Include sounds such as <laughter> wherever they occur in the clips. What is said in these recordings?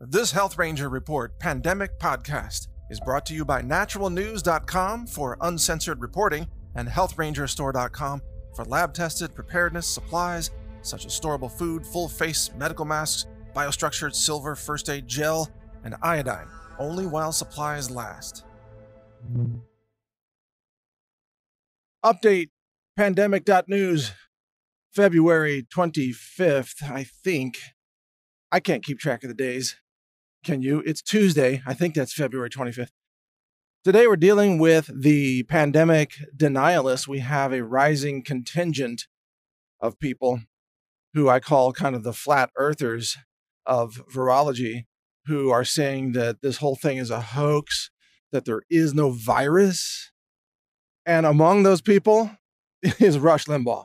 This Health Ranger Report Pandemic Podcast is brought to you by naturalnews.com for uncensored reporting and healthrangerstore.com for lab tested preparedness supplies such as storable food, full face medical masks, biostructured silver first aid gel, and iodine, only while supplies last. Update pandemic.news, February 25th, I think. I can't keep track of the days. Can you? It's Tuesday. I think that's February 25th. Today, we're dealing with the pandemic denialists. We have a rising contingent of people who I call kind of the flat earthers of virology, who are saying that this whole thing is a hoax, that there is no virus. And among those people <laughs> is Rush Limbaugh.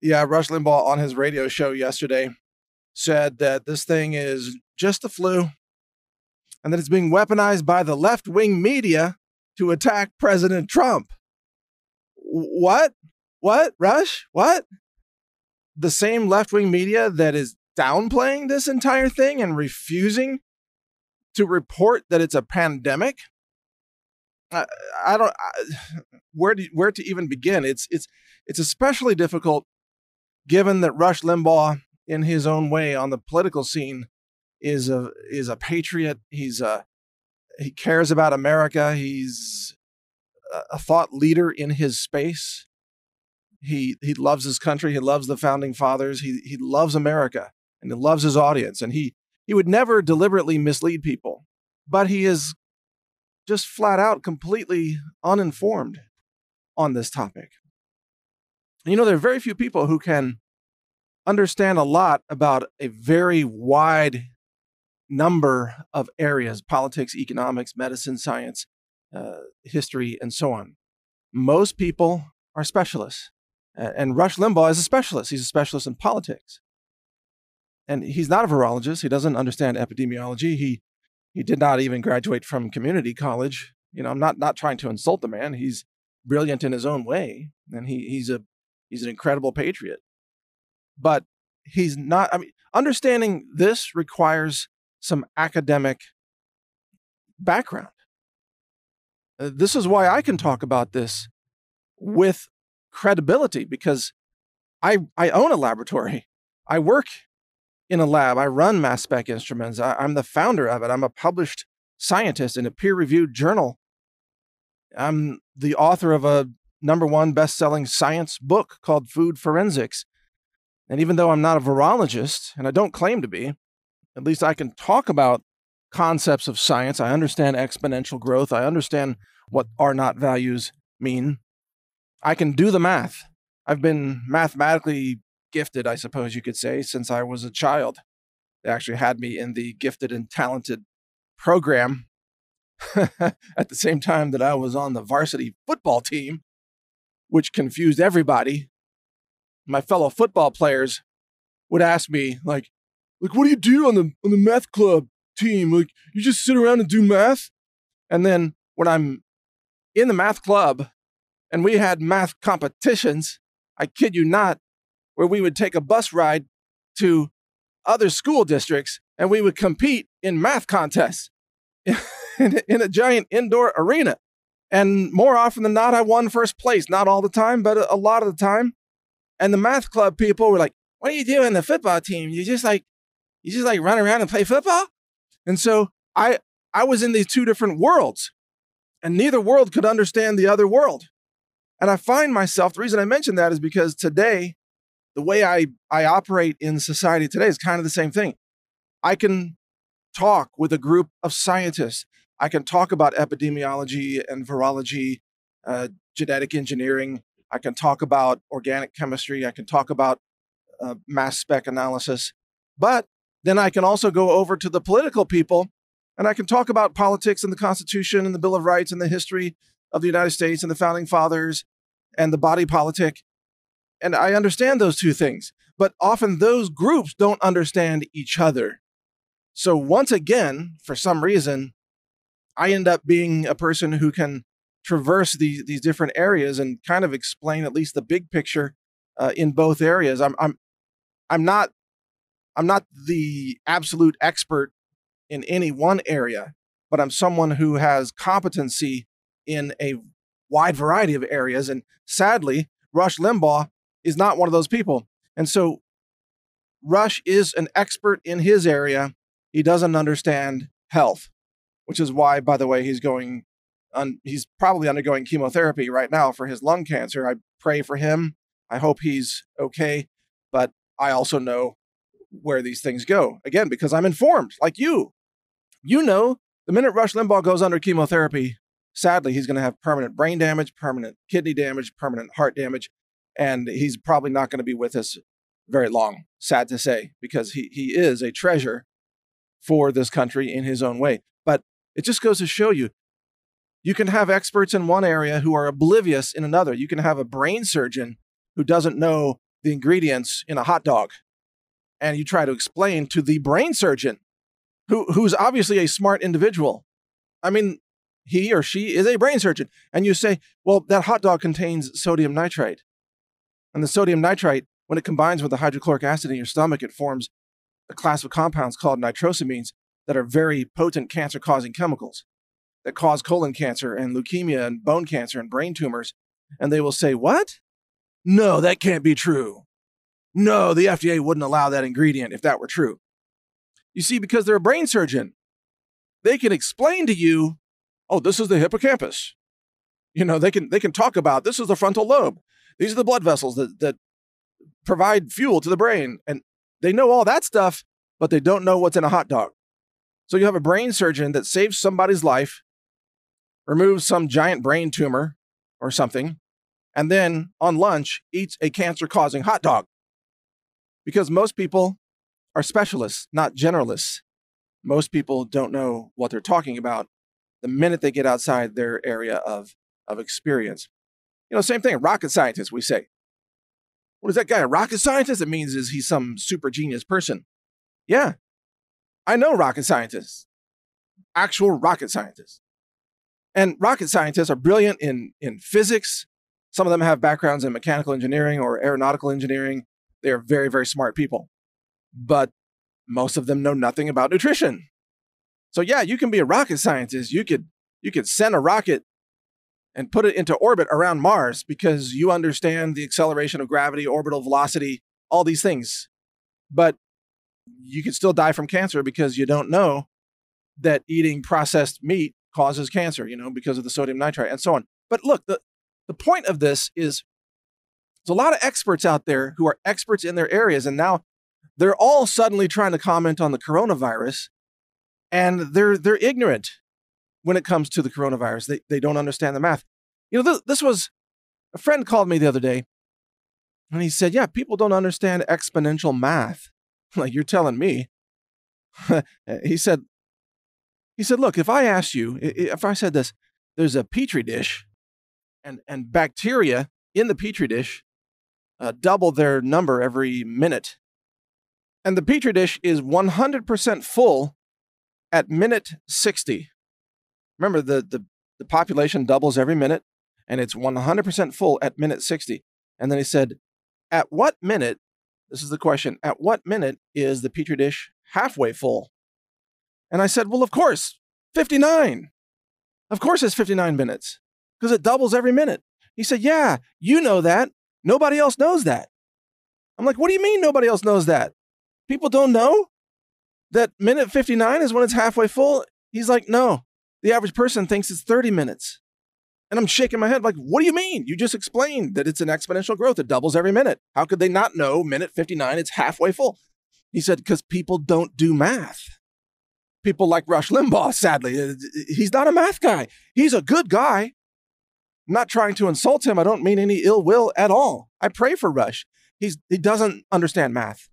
Yeah, Rush Limbaugh on his radio show yesterday said that this thing is just a flu and that it's being weaponized by the left wing media to attack President Trump. What? What? Rush? What? The same left wing media that is downplaying this entire thing and refusing to report that it's a pandemic? I, I don't I, <sighs> where do, where to even begin. It's it's it's especially difficult given that Rush Limbaugh in his own way on the political scene is a is a patriot. He's a he cares about America. He's a thought leader in his space. He he loves his country. He loves the founding fathers. He he loves America and he loves his audience. And he he would never deliberately mislead people, but he is just flat out completely uninformed on this topic. You know, there are very few people who can understand a lot about a very wide number of areas politics, economics, medicine, science, uh, history, and so on. Most people are specialists. And Rush Limbaugh is a specialist. He's a specialist in politics. And he's not a virologist. He doesn't understand epidemiology. He he did not even graduate from community college. You know, I'm not not trying to insult the man. He's brilliant in his own way, and he he's a he's an incredible patriot. But he's not. I mean, understanding this requires some academic background. Uh, this is why I can talk about this with credibility because I, I own a laboratory. I work in a lab. I run mass spec instruments. I, I'm the founder of it. I'm a published scientist in a peer reviewed journal. I'm the author of a number one best selling science book called Food Forensics. And even though I'm not a virologist, and I don't claim to be, at least I can talk about concepts of science. I understand exponential growth. I understand what R naught values mean. I can do the math. I've been mathematically gifted, I suppose you could say, since I was a child. They actually had me in the gifted and talented program <laughs> at the same time that I was on the varsity football team, which confused everybody. My fellow football players would ask me, like, like, what do you do on the on the math club team? Like, you just sit around and do math? And then when I'm in the math club and we had math competitions, I kid you not, where we would take a bus ride to other school districts and we would compete in math contests <laughs> in, in a giant indoor arena. And more often than not, I won first place. Not all the time, but a, lot of the time. And the math club people were like, What do you do in the football team? You just like you just like run around and play football. And so I I was in these two different worlds, and neither world could understand the other world. And I find myself the reason I mention that is because today, the way I I operate in society today is kind of the same thing. I can talk with a group of scientists. I can talk about epidemiology and virology, uh, genetic engineering. I can talk about organic chemistry. I can talk about uh, mass spec analysis. But then I can also go over to the political people and I can talk about politics and the Constitution and the Bill of Rights and the history of the United States and the founding fathers and the body politic. And I understand those two things, but often those groups don't understand each other. So once again, for some reason, I end up being a person who can traverse these these different areas and kind of explain at least the big picture uh, in both areas. I'm I'm I'm not I'm not the absolute expert in any one area, but I'm someone who has competency in a wide variety of areas. And sadly, Rush Limbaugh is not one of those people. And so Rush is an expert in his area. He doesn't understand health, which is why, by the way, he's going, un- he's probably undergoing chemotherapy right now for his lung cancer. I pray for him. I hope he's okay. But I also know where these things go. Again, because I'm informed, like you. You know, the minute Rush Limbaugh goes under chemotherapy, sadly, he's going to have permanent brain damage, permanent kidney damage, permanent heart damage, and he's probably not going to be with us very long, sad to say, because he, he is a treasure for this country in his own way. But it just goes to show you you can have experts in one area who are oblivious in another. You can have a brain surgeon who doesn't know the ingredients in a hot dog. And you try to explain to the brain surgeon, who, who's obviously a smart individual. I mean, he or she is a brain surgeon. And you say, well, that hot dog contains sodium nitrite. And the sodium nitrite when it combines with the hydrochloric acid in your stomach, it forms a class of compounds called nitrosamines that are very potent cancer causing chemicals that cause colon cancer and leukemia and bone cancer and brain tumors. And they will say, What? No, that can't be true. No, the FDA wouldn't allow that ingredient if that were true. You see, because they're a brain surgeon, they can explain to you, oh, this is the hippocampus. You know, they can they can talk about this is the frontal lobe. These are the blood vessels that, that provide fuel to the brain. And they know all that stuff, but they don't know what's in a hot dog. So you have a brain surgeon that saves somebody's life, removes some giant brain tumor or something, and then on lunch eats a cancer causing hot dog. Because most people are specialists, not generalists. Most people don't know what they're talking about the minute they get outside their area of, of experience. You know, same thing, rocket scientists, we say. What is that guy, a rocket scientist? It means is he's some super genius person. Yeah. I know rocket scientists. Actual rocket scientists. And rocket scientists are brilliant in, in physics. Some of them have backgrounds in mechanical engineering or aeronautical engineering. They are very, very smart people. But most of them know nothing about nutrition. So yeah, you can be a rocket scientist. You could you could send a rocket and put it into orbit around Mars because you understand the acceleration of gravity, orbital velocity, all these things. But you could still die from cancer because you don't know that eating processed meat causes cancer, you know, because of the sodium nitrite and so on. But look, the, the point of this is there's a lot of experts out there who are experts in their areas, and now they're all suddenly trying to comment on the coronavirus, and they're they're ignorant when it comes to the coronavirus. They, they don't understand the math. You know, th- this was a friend called me the other day and he said, Yeah, people don't understand exponential math. <laughs> like, you're telling me. <laughs> he said, he said, look, if I asked you, if I said this, there's a petri dish and, and bacteria in the petri dish uh, double their number every minute. And the petri dish is 100% full at minute 60. Remember, the, the, the population doubles every minute, and it's 100% full at minute 60. And then he said, At what minute, this is the question, at what minute is the Petri dish halfway full? And I said, Well, of course, 59. Of course, it's 59 minutes because it doubles every minute. He said, Yeah, you know that. Nobody else knows that. I'm like, What do you mean nobody else knows that? People don't know that minute 59 is when it's halfway full? He's like, No, the average person thinks it's 30 minutes. And I'm shaking my head like, what do you mean? You just explained that it's an exponential growth. It doubles every minute. How could they not know minute 59, it's halfway full? He said, because people don't do math. People like Rush Limbaugh, sadly, uh, he's not a math guy. He's a good guy. I'm not trying to insult him. I don't mean any ill will at all. I pray for Rush. He's, he doesn't understand math.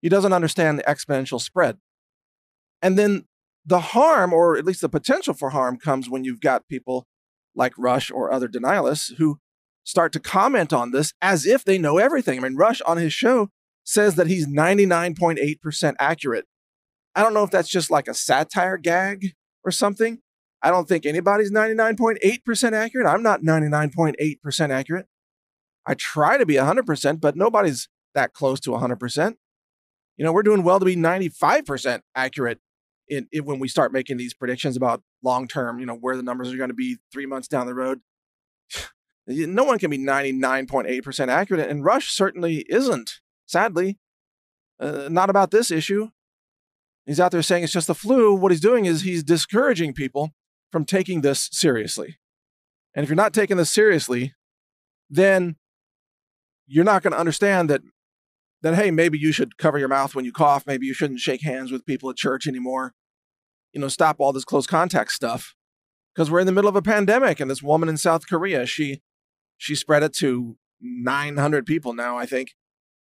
He doesn't understand the exponential spread. And then the harm, or at least the potential for harm, comes when you've got people like Rush or other denialists who start to comment on this as if they know everything. I mean, Rush on his show says that he's 99.8% accurate. I don't know if that's just like a satire gag or something. I don't think anybody's 99.8% accurate. I'm not 99.8% accurate. I try to be 100%, but nobody's that close to 100%. You know, we're doing well to be 95% accurate in, in when we start making these predictions about long term, you know, where the numbers are going to be three months down the road. <sighs> no one can be 99.8% accurate, and Rush certainly isn't, sadly. Uh, not about this issue. He's out there saying it's just the flu. What he's doing is he's discouraging people from taking this seriously. And if you're not taking this seriously, then you're not going to understand that that hey, maybe you should cover your mouth when you cough, maybe you shouldn't shake hands with people at church anymore. You know, stop all this close contact stuff because we're in the middle of a pandemic and this woman in South Korea, she she spread it to 900 people now, I think,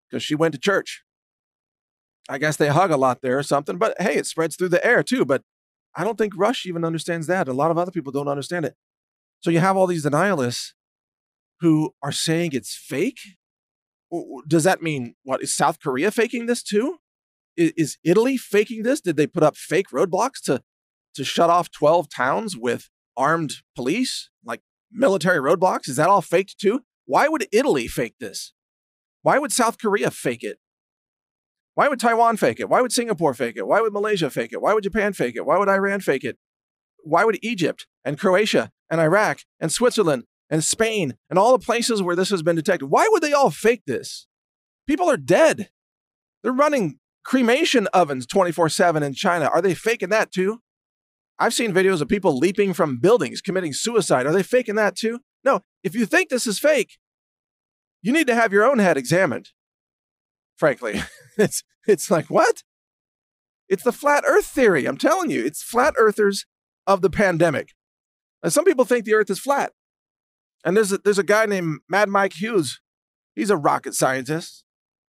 because she went to church. I guess they hug a lot there or something, but hey, it spreads through the air too. But I don't think Rush even understands that. A lot of other people don't understand it. So you have all these denialists who are saying it's fake. Does that mean what is South Korea faking this too? Is, Italy faking this? Did they put up fake roadblocks to to shut off 12 towns with armed police, like military roadblocks? Is that all faked too? Why would Italy fake this? Why would South Korea fake it? Why would Taiwan fake it? Why would Singapore fake it? Why would Malaysia fake it? Why would Japan fake it? Why would Iran fake it? Why would Egypt and Croatia and Iraq and Switzerland and Spain and all the places where this has been detected, why would they all fake this? People are dead. They're running cremation ovens 24 7 in China. Are they faking that too? I've seen videos of people leaping from buildings, committing suicide. Are they faking that too? No. If you think this is fake, you need to have your own head examined. Frankly, <laughs> it's it's like what? It's the flat Earth theory. I'm telling you, it's flat earthers of the pandemic. And some people think the Earth is flat. And there's a, there's a guy named Mad Mike Hughes. He's a rocket scientist.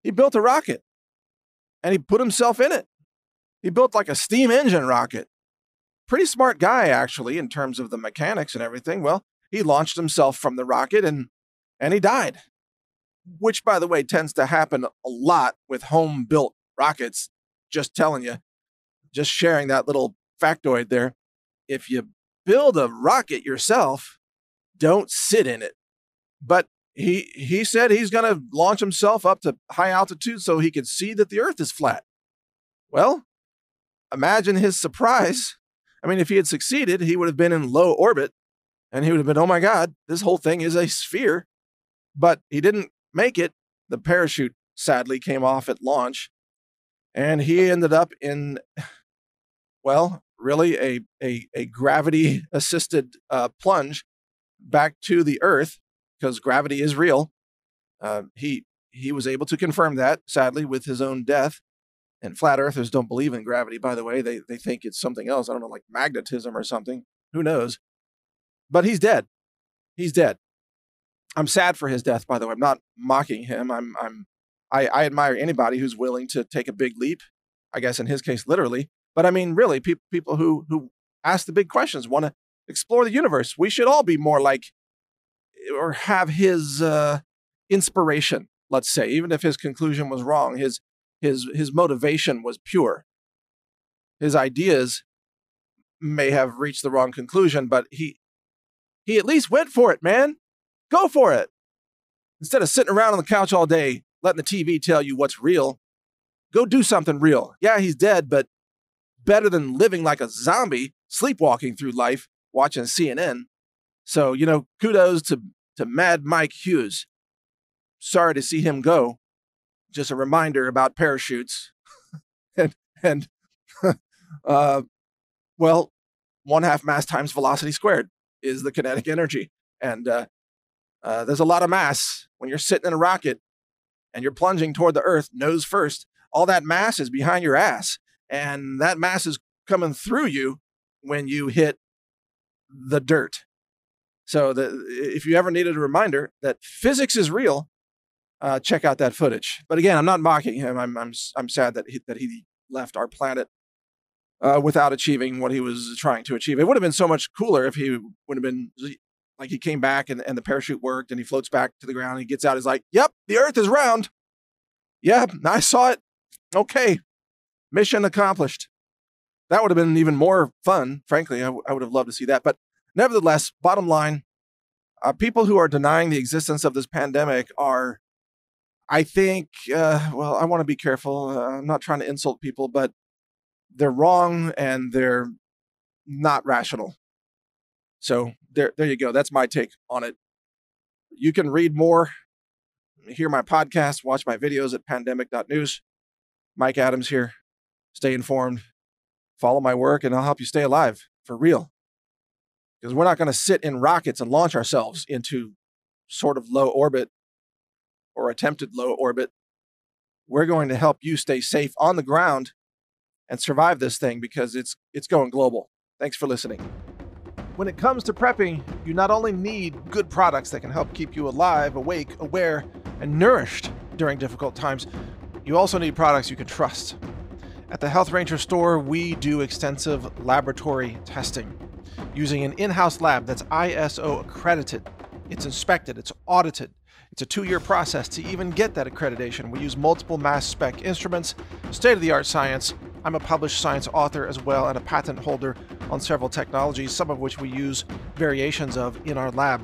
He built a rocket and he put himself in it. He built like a steam engine rocket. Pretty smart guy, actually, in terms of the mechanics and everything. Well, he launched himself from the rocket and and he died. Which, by the way, tends to happen a lot with home built rockets. Just telling you, just sharing that little factoid there. If you build a rocket yourself, don't sit in it. But he he said he's going to launch himself up to high altitude so he could see that the earth is flat. Well, imagine his surprise. I mean, if he had succeeded, he would have been in low orbit and he would have been, "Oh my god, this whole thing is a sphere." But he didn't make it. The parachute sadly came off at launch and he ended up in well, really a a, a gravity assisted uh, plunge back to the earth because gravity is real. Uh, he he was able to confirm that, sadly, with his own death. And flat earthers don't believe in gravity, by the way. They they think it's something else. I don't know, like magnetism or something. Who knows? But he's dead. He's dead. I'm sad for his death, by the way. I'm not mocking him. I'm I'm I, I admire anybody who's willing to take a big leap. I guess in his case, literally. But I mean, really, pe- people who who ask the big questions want to explore the universe. We should all be more like or have his uh, inspiration, let's say, even if his conclusion was wrong, his his his motivation was pure. His ideas may have reached the wrong conclusion, but he he at least went for it, man. Go for it. Instead of sitting around on the couch all day letting the TV tell you what's real, go do something real. Yeah, he's dead, but better than living like a zombie, sleepwalking through life, watching CNN. So, you know, kudos to, to Mad Mike Hughes. Sorry to see him go. Just a reminder about parachutes. <laughs> and, and <laughs> uh, well, one half mass times velocity squared is the kinetic energy. And uh, uh, there's a lot of mass when you're sitting in a rocket and you're plunging toward the earth nose first. All that mass is behind your ass, and that mass is coming through you when you hit the dirt. So the, if you ever needed a reminder that physics is real, uh, check out that footage. But again, I'm not mocking him. I'm I'm I'm sad that he, that he left our planet uh, without achieving what he was trying to achieve. It would have been so much cooler if he would have been like he came back and, and the parachute worked and he floats back to the ground. And he gets out. He's like, "Yep, the Earth is round. Yep, I saw it. Okay, mission accomplished." That would have been even more fun. Frankly, I, w- I would have loved to see that. But Nevertheless, bottom line, uh, people who are denying the existence of this pandemic are, I think, uh, well, I want to be careful. Uh, I'm not trying to insult people, but they're wrong and they're not rational. So there, there you go. That's my take on it. You can read more, hear my podcast, watch my videos at pandemic.news. Mike Adams here. Stay informed, follow my work, and I'll help you stay alive for real. Because we're not going to sit in rockets and launch ourselves into sort of low orbit or attempted low orbit. We're going to help you stay safe on the ground and survive this thing because it's it's going global. Thanks for listening. When it comes to prepping, you not only need good products that can help keep you alive, awake, aware, and nourished during difficult times, you also need products you can trust. At the Health Ranger store, we do extensive laboratory testing using an in house lab that's ISO accredited. It's inspected, it's audited. It's a two year process to even get that accreditation. We use multiple mass spec instruments, state of the art science, I'm a published science author as well and a patent holder on several technologies, some of which we use variations of in our lab.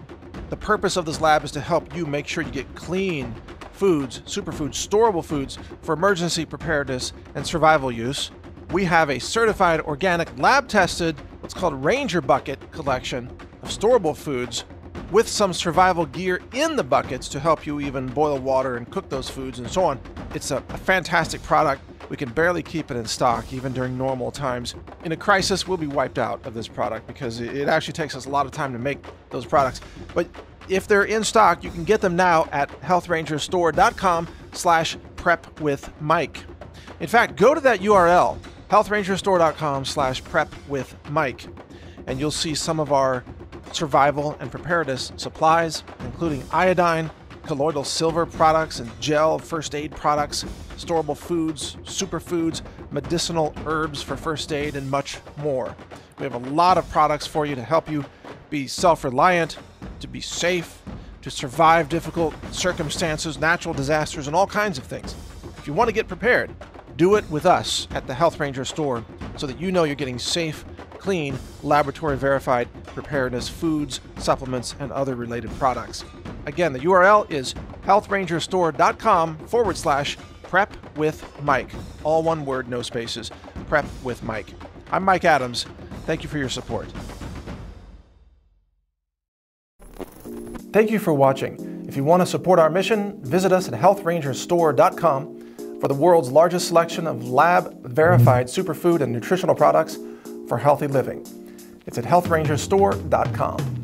The purpose of this lab is to help you make sure you get clean foods, superfoods, storable foods for emergency preparedness and survival use. We have a certified organic lab tested, what's called Ranger Bucket collection of storable foods with some survival gear in the buckets to help you even boil water and cook those foods and so on. It's a, a fantastic product. We can barely keep it in stock even during normal times. In a crisis, we'll be wiped out of this product because it actually takes us a lot of time to make those products. But if they're in stock, you can get them now at healthrangerstore.com slash prep with Mike. In fact, go to that URL, healthrangerstore.com slash prep with Mike, and you'll see some of our survival and preparedness supplies, including iodine, colloidal silver products and gel first aid products, storable foods, superfoods, medicinal herbs for first aid, and much more. We have a lot of products for you to help you be self reliant, to be safe, to survive difficult circumstances, natural disasters, and all kinds of things. If you want to get prepared, do it with us at the Health Ranger store so that you know you're getting safe, clean, laboratory verified preparedness foods, supplements, and other related products. Again, the URL is healthrangerstore.com forward slash prep with Mike. All one word, no spaces. Prep with Mike. I'm Mike Adams. Thank you for your support. Thank you for watching. If you want to support our mission, visit us at healthrangerstore.com for the world's largest selection of lab verified superfood and nutritional products for healthy living. It's at healthrangerstore.com.